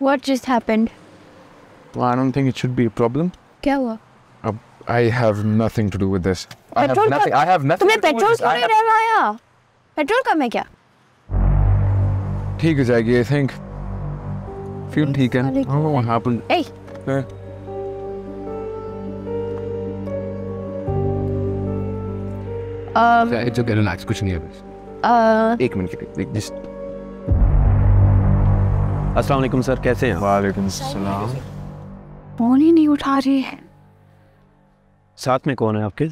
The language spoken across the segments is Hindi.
What just happened? Well, I don't think it should be a problem. क्या हुआ Uh, I have nothing to do with this. I have petrol nothing. I have nothing. तुमने to do with petrol this. क्यों I नहीं have- डलवाया पेट्रोल कम है क्या ठीक हो जाएगी आई थिंक फील ठीक है साले I don't know what happened. A Eh, um, It's okay, relax. कुछ नहीं है बस uh, एक मिनट के लिए just अस्सलाम वालेकुम सर कैसे हैं वालेकुम सलाम। फ़ोन ही नहीं उठा रही है। साथ में कौन है आपके?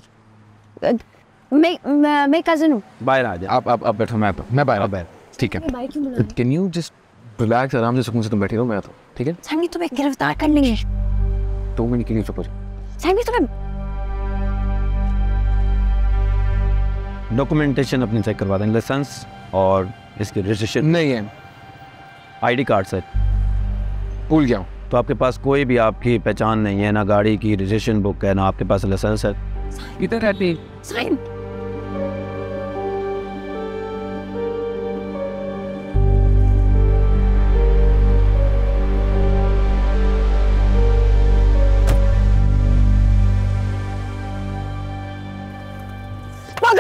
मैं मैं, मैं कज़न हूँ। बाहर आ जाए आप आप आप बैठो मैं मैं बाहर बाहर। ठीक है। बाइक क्यों बुला कैन यू जस्ट रिलैक्स आराम से सुकून से तुम बैठे रहो मैं आता हूँ। ठीक है? संगी तुम्हें गिरफ़्तार कर लेंगे। दो मिनट के लिए चुप हो जाओ संगी तुम्हें डॉक्यूमेंटेशन अपनी चेक करवा देंगे लाइसेंस और इसकी रजिस्ट्रेशन नहीं है। आईडी कार्ड सर भूल गया हूँ। तो आपके पास कोई भी आपकी पहचान नहीं है ना गाड़ी की रजिस्ट्रेशन बुक है ना आपके पास लाइसेंस है। इधर रहती साइन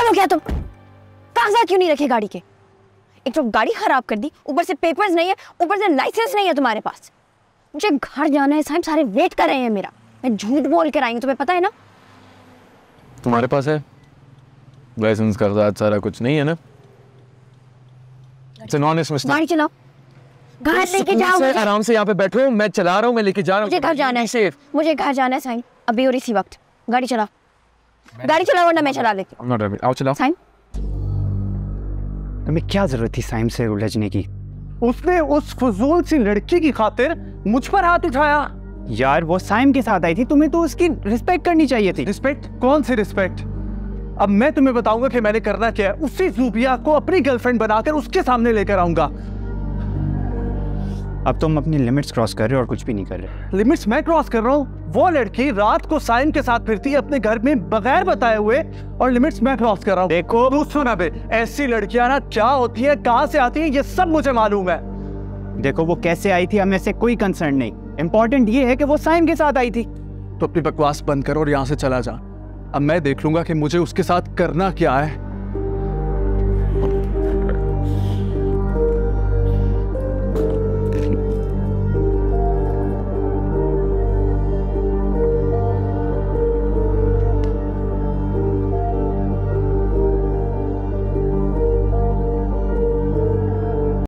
हो क्या तुम। कागजात क्यों नहीं रखे गाड़ी के? एक तो गाड़ी खराब कर दी ऊपर से पेपर्स नहीं है ऊपर से लाइसेंस नहीं है तुम्हारे पास। मुझे घर जाना है साहब सारे वेट कर रहे हैं मेरा। मैं झूठ बोल कर आई हूँ तुम्हें पता है ना? तुम्हारे पास है? लाइसेंस कागजात सारा कुछ नहीं है ना? इट्स ऑनेस्ट मिस्टेक गाड़ी चलाओ। घर लेके जाओ मुझे। आराम से यहाँ पे बैठो मैं चला रहा हूँ मैं लेके जा रहा हूँ। मुझे घर जाना है। सेफ़ मुझे घर जाना है साइन अभी और इसी वक्त। गाड़ी चलाओ। गाड़ी चला वरना मैं चला लेती हूँ। आओ चलाओ। साइन तुम्हें क्या ज़रूरत थी साइम से उलझने की? उसने उस फजूल सी लड़की की खातिर मुझ पर हाथ उठाया। यार, वो साइम के साथ आई थी, तुम्हें तो उसकी रिस्पेक्ट करनी चाहिए थी। रिस्पेक्ट कौन सी रिस्पेक्ट अब मैं तुम्हें बताऊँगा कि मैंने करना क्या है। उसी जूबिया को अपनी गर्लफ्रेंड बनाकर उसके सामने लेकर आऊँगा। अब तुम अपनी लिमिट्स क्रॉस कर रहे हो और कुछ भी नहीं कर रहे। लिमिट्स मैं क्रॉस कर रहा हूँ। वो लड़की रात को साइम के साथ फिरती है अपने घर में बगैर बताए हुए और लिमिट्स मैं क्रॉस कर रहा हूँ। देखो। सुना बे ऐसी लड़कियाँ ना क्या होती है कहाँ से आती है ये सब मुझे मालूम है। देखो वो कैसे आई थी हमें से कोई कंसर्न नहीं। इम्पोर्टेंट ये है कि वो साइन के साथ आई थी। तो अपनी बकवास बंद करो और यहाँ से चला जा। अब मैं देख लूँगा कि मुझे उसके साथ करना क्या है।